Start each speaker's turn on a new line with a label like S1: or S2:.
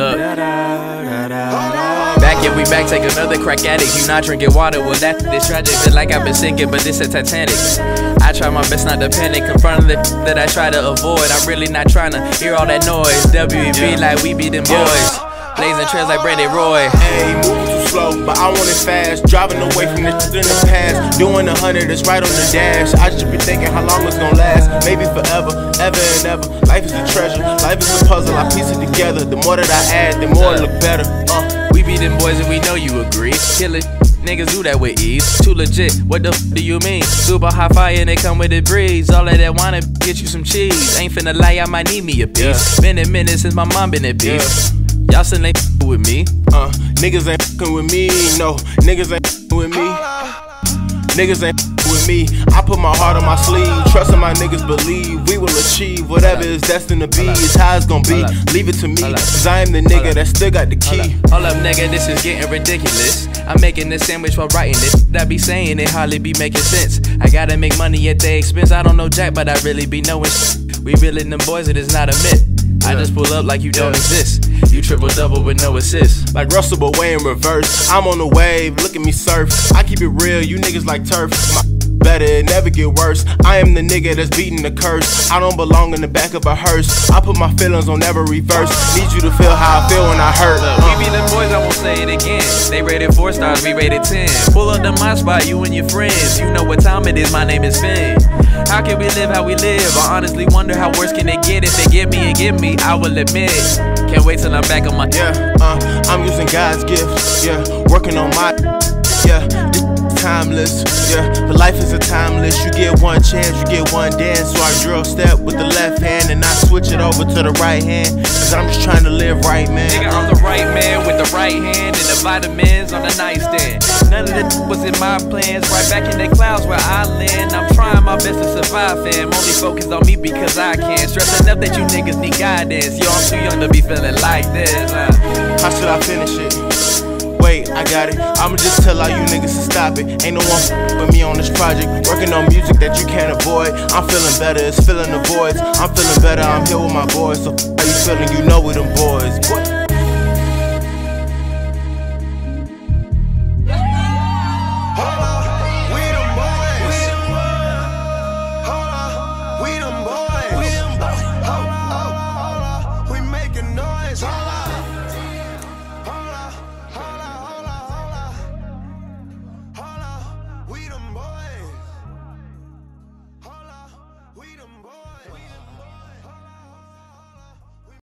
S1: Look. Back and we back, take another crack at it. You not drinking water, well that this tragic. Feel like I've been sinking, but this a Titanic. I try my best not to panic, confronting the that I try to avoid. I'm really not trying to hear all that noise. WEB like we be them boys. Blazing trails like Brandon Roy.
S2: Hey, moving too slow, but I want it fast. Driving away from the shit in the past. Doing a hundred it's right on the dash. I just be thinking how long it's gonna last. Maybe forever, ever and ever. Life is a treasure, life is a puzzle. I piece it together. The more that I add, the more it look better. Uh.
S1: We be them boys and we know you agree. Kill it. Niggas do that with ease. Too legit, what the f do you mean? Super high fire and they come with the breeze. All of that wanna get you some cheese. Ain't finna lie, I might need me a piece.
S2: Yeah.
S1: Been a minute since my mom been at peace. Y'all still ain't f- with me.
S2: Uh, niggas ain't fucking with me, no. Niggas ain't with me. Niggas ain't with me. I put my heart on my sleeve. Trusting my niggas believe we will achieve whatever is destined to be. It's how it's gonna be. Leave it to me, cause I am the nigga that still got the key.
S1: Hold up, nigga, this is getting ridiculous. I'm making this sandwich while writing it. That be saying it hardly be making sense. I gotta make money at their expense. I don't know Jack, but I really be knowing shit. We really them boys, it is not a myth. I just pull up like you don't exist. You triple double with no assist.
S2: Like Russell, but way in reverse. I'm on the wave, look at me surf. I keep it real, you niggas like turf. My better, it never get worse. I am the nigga that's beating the curse. I don't belong in the back of a hearse. I put my feelings on never reverse. Need you to feel how I feel when I hurt.
S1: Look, we be them boys, I won't say it again. They rated four stars, we rated ten. Pull up the my spot, you and your friends. You know what time it is, my name is Finn. How can we live how we live? I honestly wonder how worse can it get. If they get me and get me, I will admit. Can't wait till I'm back on my
S2: Yeah, uh, I'm using God's gift. Yeah, working on my. Yeah, timeless. Yeah, the life is a timeless. You get one chance, you get one dance. So I drill step with the left hand and I switch it over to the right hand. Cause I'm just trying to live right, man.
S1: Nigga, I'm the right man with the right hand and the vitamins on the nightstand. None of this was in my plans. Right back in the clouds where I land. I'm trying my best to survive, fam. Only focus on me because I can. Stress enough that you niggas need guidance. Yo, I'm too young to be feeling like this. Uh.
S2: How should I finish it? I got it. I'ma just tell all you niggas to stop it. Ain't no one with me on this project. Working on music that you can't avoid. I'm feeling better, it's filling the voids. I'm feeling better, I'm here with my boys. So how you feeling? You know
S3: we them boys.